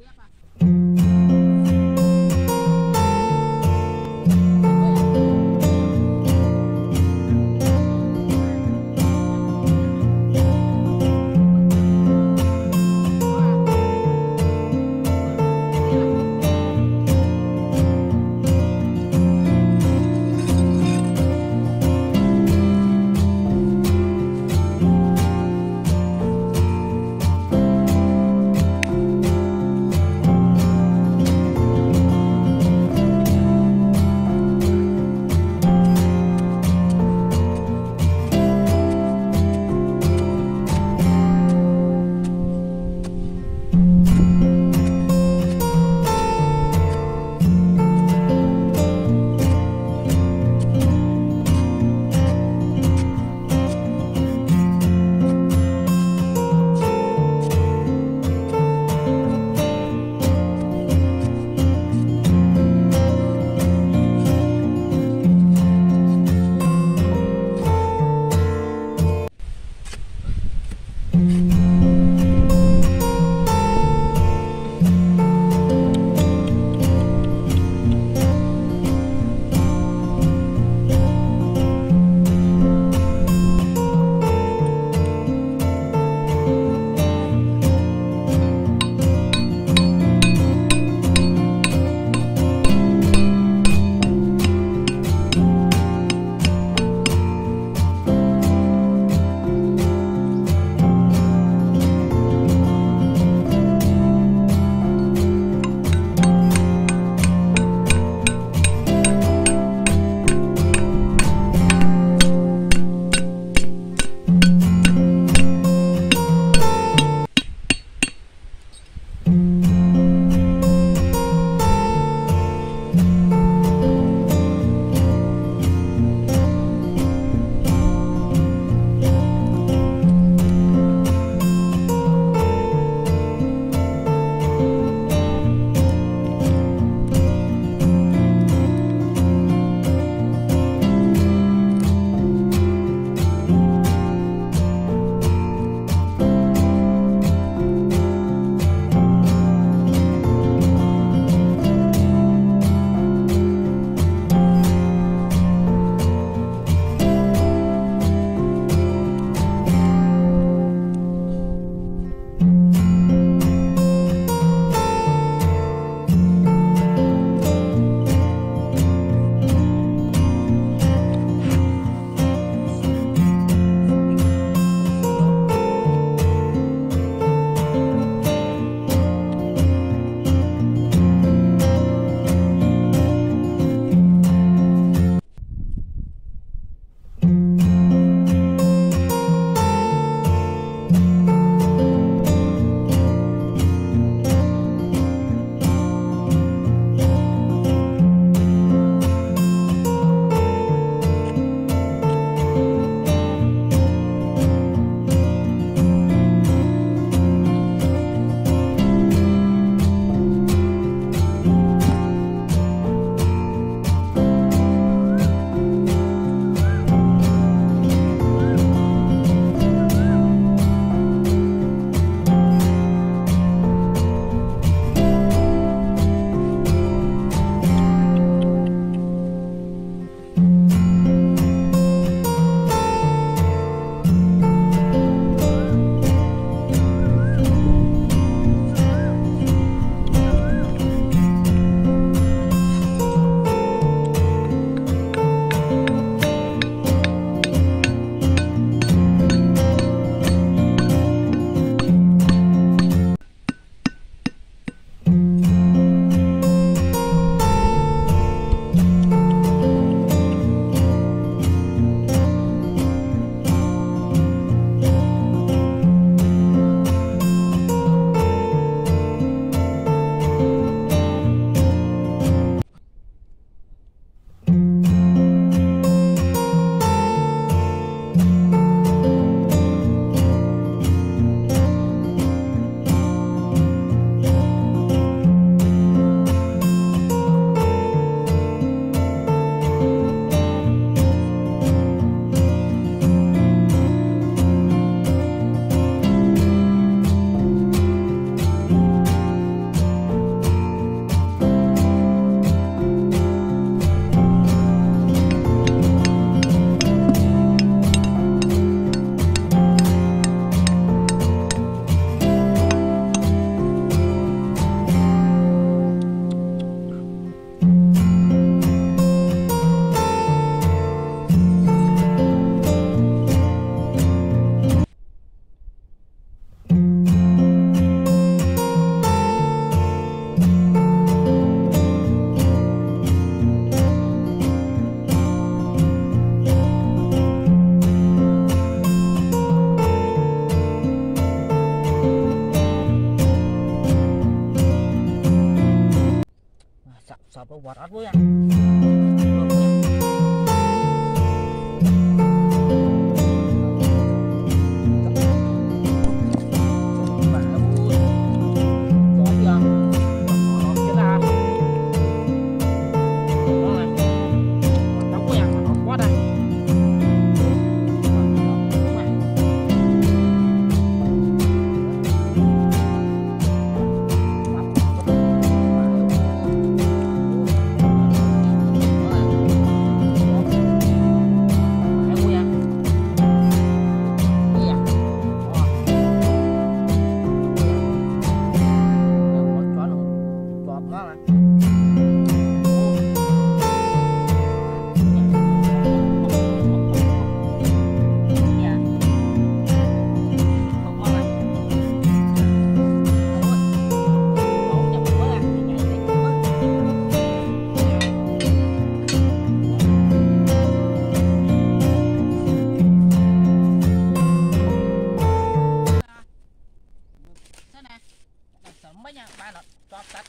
Yeah, Buat aku ya.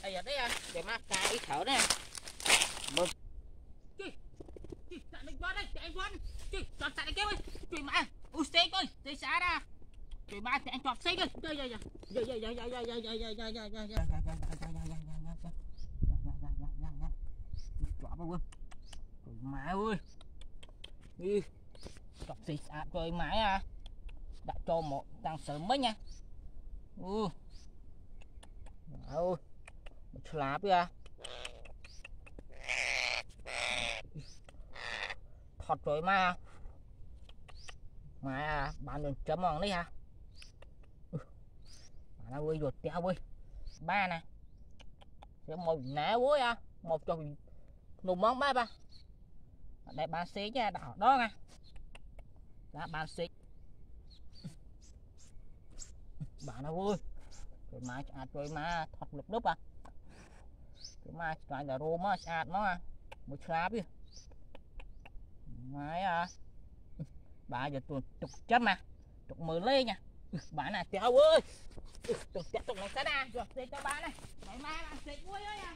giờ đấy à để mà cái ít thở đấy bơm chạy anh quan đây chạy anh quên chị chọn chạy anh kêu ơi chị mà u xe coi xe xa ra chị ba chạy anh chọn xe coi giờ giờ giờ giờ giờ giờ giờ giờ giờ giờ giờ giờ giờ giờ chọn bao chị má ơi đi chọn xe xa coi má à đã cho một đang sớm mới nha u ôi ឆ្លាបទេអាថត់ជួយមកម៉ែអាបាននឹងចំអងនេះហាអាណាវើយយកផ្ទះវើយបានណាខ្ញុំមកណាវើយអាមកចុះភ្នំហ្មងបែបអាអត់ដែលបានសេកទេដល់ដងអាដាក់បានសេកបានហើយវើយជួយមកឆ្អាតជួយមកថត់លុបលុបអា មកស្អាតដល់រោមកស្អាតមកអាមួយឆ្លាបវាម៉ែអាបាទយកទួទុកចិត្តណាទុកមើលលេងណាបានណាទៀវអើយទុកចិត្តទុកនឹងសិនណាយកផ្សេងទៅបានណាម៉ែម៉ែបានផ្សេងមួយអើយអា